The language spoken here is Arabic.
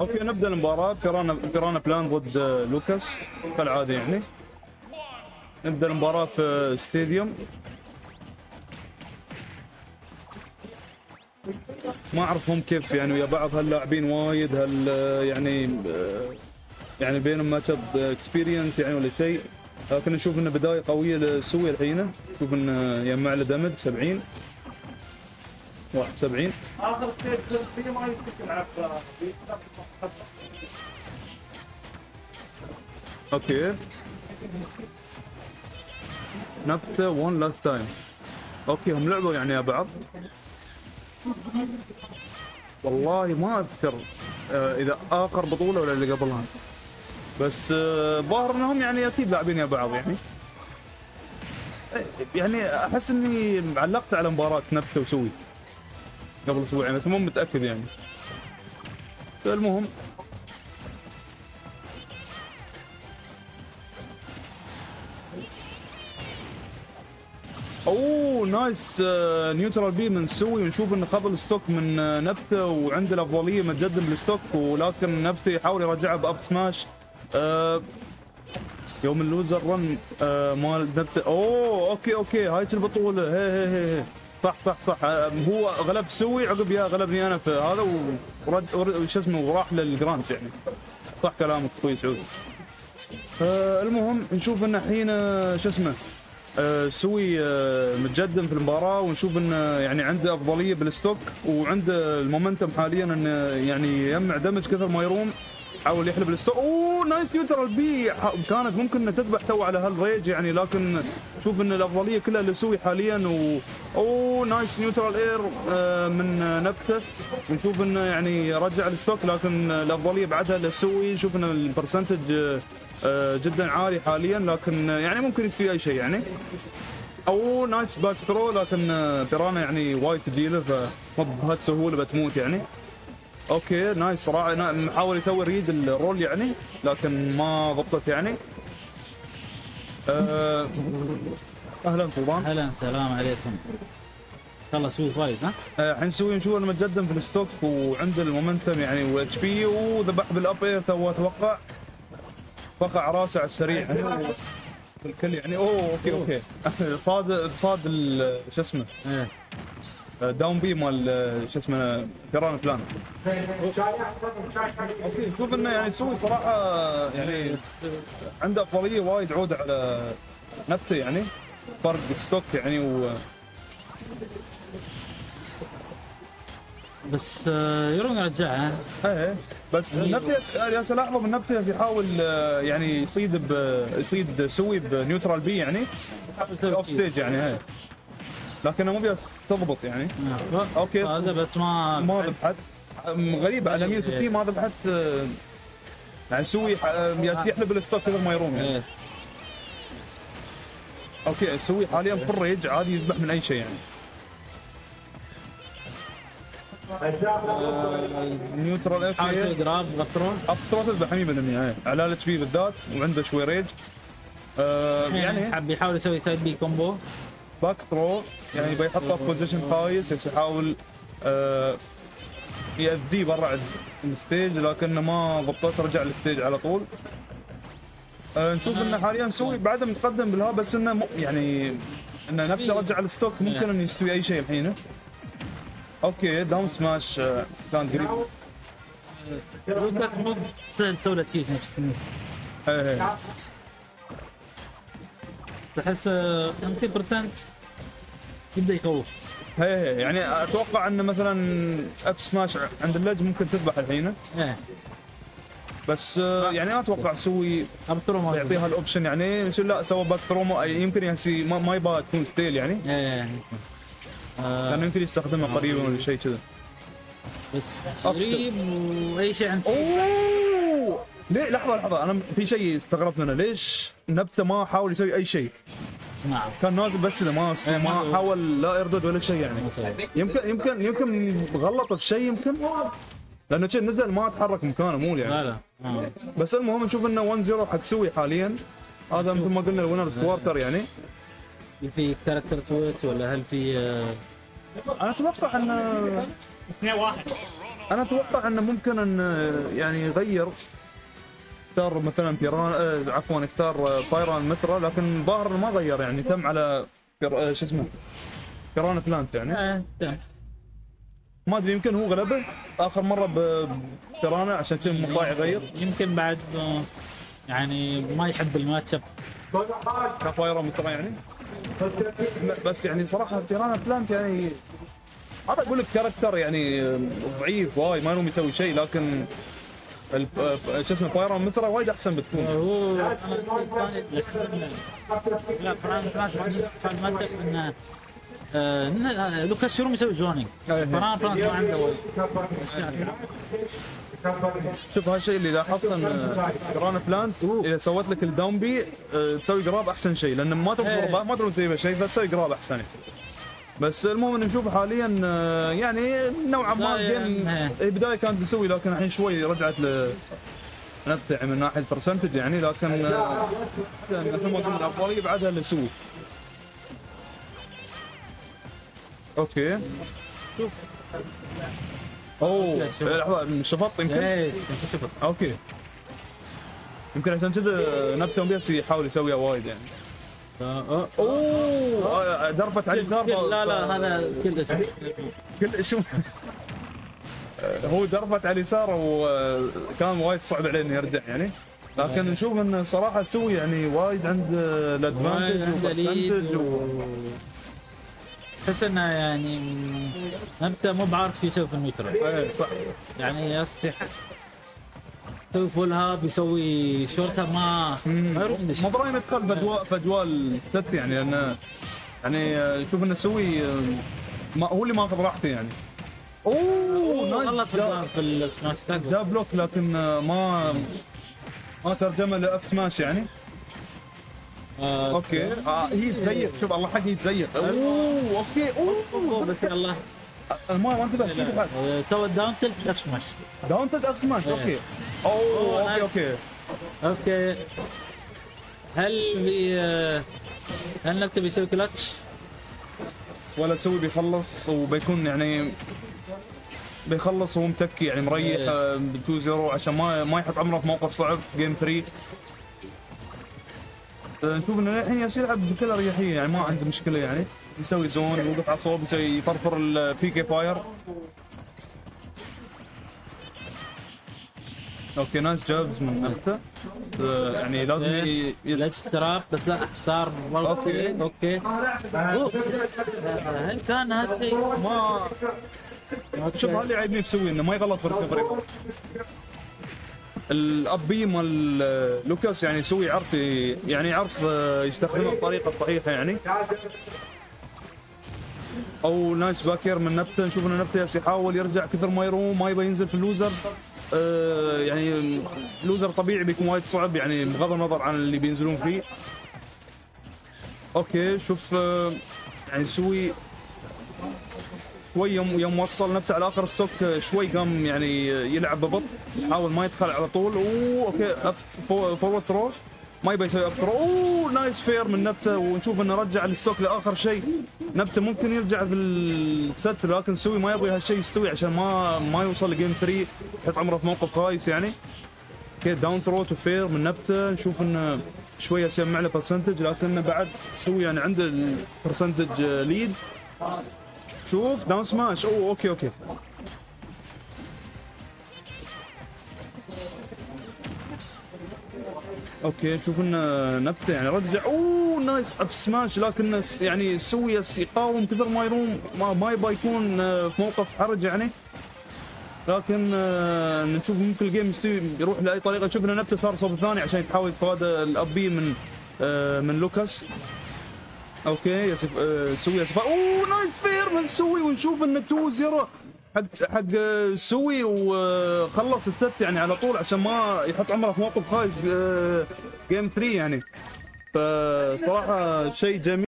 okay نبدأ المباراة. Piranha Piranha Plant ضد آه، لوكاس. كالعادة يعني. نبدأ المباراة في stadium. ما أعرف هم كيف يعني ويا بعض هل لاعبين وايد هل آه، يعني آه، يعني بينهم match up experience يعني ولا شيء. لكن نشوف إنه بداية قوية لسوي الحين نشوف إنه يجمع له damage 70 71 آخر ما okay. نبتة one last time okay هم لعبوا يعني يا بعض. والله ما أذكر آه، إذا آخر بطولة ولا اللي قبلها. بس آه، ظاهر إنهم يعني أكيد لاعبين يا بعض يعني. آه، يعني أحس إني علقت على مباراة نبتة وسوي. قبل أسبوعين بس مو متأكد يعني. المهم. أوه nice آه، neutral B من سوي ونشوف إنه خذ ال stock من نبتة وعنده الأفضلية متقدم بال stock ولكن نبتة يحاول يرجعه ب up smash. آه، يوم ال loser run آه، مال نبتة. أوه okay okay هاي البطوله هي هي, هي. صح صح صح. آه، هو غلب سوي عقب يا غلبني أنا في هذا ورد شو اسمه وراح لل grands يعني. صح كلامك أخوي سعود آه، المهم نشوف انه الحين آه، شو اسمه سوي متقدم في المباراة ونشوف انه يعني عنده أفضلية بال stock وعنده ال momentum حاليا انه يعني يجمع damage كثر ما يروم. حاول يحلب ال stock أوه nice neutral B كانت ممكن إنها تذبح تو على هال rage يعني لكن شوف إن الأفضلية كلها لسوي حاليا و أوه nice neutral air من نبتة. ونشوف إنه يعني رجع ال stock لكن الأفضلية بعدها لسوي نشوف إن ال percentage آه، جدا عالي حاليا لكن يعني ممكن يسوي أي شيء يعني. أو nice back throw لكن آه، Piranha يعني وايد ثقيله فمو بهالسهولة بتموت يعني. okay nice. صراحة محاول يسوي read ال roll يعني لكن ما ضبطت يعني. أه أهلا سلطان. أهلا السلام عليكم. والله سوي فايز ها؟ آه، الحين نسوي نشوف المتقدم في ال stock وعنده ال momentum يعني وال HP وذبح بال up air تو أتوقع. وقع راسه على السريع يعني. الكل يعني. أوه okay okay. صاد صاد شو اسمه؟ إيه. down B مال آه، شو اسمه Piranha Plant okay شوف إنه يعني سوي صراحة يعني عنده أفضلية وايد عوده على نفسه يعني فرق stock يعني و بس آه، يرون يرجعها إيه بس نبتة يا سلاحظه من نبتة يحاول آه، يعني يصيد ب يصيد سوي ب neutral B يعني off stage يعني إيه. لكنه مو بس تضبط يعني. okay. هذا بس ما ما ذبحت أم، غريب على 160 ما ذبحت يعني سوي ح- آه، يحلب ال stock كثر ما يروم يعني. إيه. okay سوي حاليا full rage عادي يذبح من أي شيء يعني. آه، neutral F حاول grab غفرون. up throw تذبح 100% إيه. على ال HP بالذات وعنده شوي rage. آه يعني يعني حاب يحاول يسوي side B combo. back throw يعني بيحطه في position خايس بس يحاول آه يأذيه برا ال stage لكنه ما ضبطت رجع ال stage على طول. آه نشوف إنه حاليا سوي بعده متقدم بالها بس إنه يعني إنه نبتة رجع ال stock ممكن إنه يستوي أي شيء الحين. okay down smash آه كان قريب. بس مو تسوي له cheat نفس النص. إيه، إيه. آه، 50% يبدأ يخوف. هي هي يعني أتوقع انه مثلا F smash عند اللج ممكن تذبح الحين. إيه. بس آه، يعني ما أتوقع سوي up throw ما يعطيها ال option يعني يصير لا سوى back throw يمكن يحسي ما, يبغى تكون stale يعني. إيه آه، لأنه يمكن يستخدمها قريبا ولا شيء كذا. بس قريب وأي شيء عن أوه! ليه؟ لحظة لحظة. أنا في شيء استغربت منه. ليش نبتة ما حاول يسوي أي شيء؟ نعم. كان نازل بس كذا ما إيه، ما ما- حاول لا يردد ولا شيء يعني. يمكن يمكن يمكن غلط في شيء يمكن؟ لأنه كذا نزل ما تحرك مكانه مو يعني. لا لا. آه. بس المهم نشوف إنه 1 0 حق سوي حاليا. هذا مثل ما قلنا ال winners quarter يعني. هل في character switch ولا هل في آه، أنا أتوقع إن اثنين واحد. أنا أتوقع انه ممكن إن يعني يغير. اختار مثلا Piranha آه، عفوا اختار آه، Pyra and Mythra لكن الظاهر ما غير يعني تم على بير... آه، شو اسمه Piranha Plant يعني. آه، تمام. ما أدري يمكن هو غلبه. آخر مرة ببيرانا عشان كذا ما طاع يغير. يمكن بعد آه، يعني ما يحب ال matchup ك Pyra and Mythra يعني. بس يعني صراحة Piranha Plant يعني هذا أقول لك character يعني ضعيف وايد ما يروم يسوي شيء لكن آه، شو اسمه Pyra and Mythra وايد أحسن بتكون هو لا فران ال matchup إنه آه، آه، لوكاس يروم يسوي zoning. فران فران ما عنده. شوف هالشيء اللي لاحظته إن Piranha Plant إذا سوت لك ال down B آه، تسوي grab أحسن شيء لأن ما تقدر إيه. ما تقدر تجيب شيء فتسوي grab أحسن بس المهم ان نشوف حاليا آه، يعني نوعا ما ال game يعني- البداية كانت لسوي لكن الحين شوي رجعت ل يعني من ناحية percentage يعني لكن آه، مثل ما قلنا الافضليه بعدها لسوي okay. شوف. أوه شوف. لحظة شفط يمكن؟ إيه شوف أوكي. يمكن عشان كذا نبتة بيس يحاول يسويها وايد يعني. آه، أوه. دربت على اليسار لا لا هذا سكيل كل شو؟ هو دربت على اليسار وكان وايد صعب عليه إنه يرجع يعني. لكن نشوف إنه صراحة سوي يعني وايد عند الأدفانتج و... تحس إنه يعني نبته مو بعارف يسوي في ال neutral إيه،. يعني يصيح. full hop يسوي short hop ما ما يروح شيء برايي يدخل في اجواء في اجواء ال set يعني لأنه يعني شوف إنه سوي ما هو اللي ماخذ راحته يعني. أوه غلط في ال- في السماش. جاب block لكن ما ما ترجمه ل up smash يعني. آه، أوكي. آه هي تزيق. شوف الله حق هي تزيق. أوه أوكي. أوه بس يلا. أنا ما ما انتبهت بعد آه، سوى الداون تلت اف سماش داونتد اف سماش أوكي. أوه أوكي. أوكي أوكي هل بي آه، هل نبته بيسوي كلتش؟ ولا تسوي بيخلص وبيكون يعني بيخلص وهو متكي يعني مريح إيه. آه، ب 2 0 عشان ما ما يحط عمره في موقف صعب جيم 3 آه، نشوف إنه الحين يالس يلعب بكل اريحيه يعني ما عنده مشكلة يعني يسوي zone يوقف على الصوب يسوي يفرفر ال PK fire okay nice jabs من نبته آه، يعني لازم ledge trap بس لا صار. okay. آه، هل كان هذا ما شوف هذا اللي عيبني في سوي إنه ما يغلط في ال recovery ال up B مال لوكاس يعني سوي يعرف ي- يعني يعرف آه، يستخدمه بطريقه صحيحه يعني. أوه nice back air من نبتة. نشوف ان نبتة يحاول يرجع كثر ما يروم ما يبي ينزل في ال losers يعني losers طبيعي بيكون وايد صعب يعني بغض النظر عن اللي بينزلون فيه. okay شوف آه يعني سوي شوي يوم يوم وصل نبتة على آخر stock آه، شوي قام يعني يلعب ببطء يحاول ما يدخل على طول. أوه okay forward throw ما يبي يسوي up throw أوه nice fair من نبتة ونشوف إنه رجع ال stock لآخر شيء. نبتة ممكن يرجع بال set لكن سوي ما يبغي هالشيء يستوي عشان ما ما يوصل ل game 3 يحط عمره في موقف خايس يعني. okay down throw to fair من نبتة. نشوف إنه شوية يسمع له برسنتج لكنه بعد سوي يعني عنده ال percentage lead شوف down smash أوه okay okay okay شوف انه نبتة يعني رجع. أوه nice up smash لكن يعني سوي يقاوم كثر ما يروم ما, ما يبغى يكون آه، في موقف حرج يعني. لكن آه، نشوف ممكن ال game يروح لأي طريقة. شفنا نبتة صار صوب ثاني عشان يحاول يتفادى ال up B من آه، من لوكاس. okay آه، سوي ياسف أوه nice fair من سوي ونشوف إنه 2 0 حق حق سوي وخلص ال set يعني على طول عشان ما يحط عمره في موقف خايس game 3 يعني. فصراحة شيء جميل.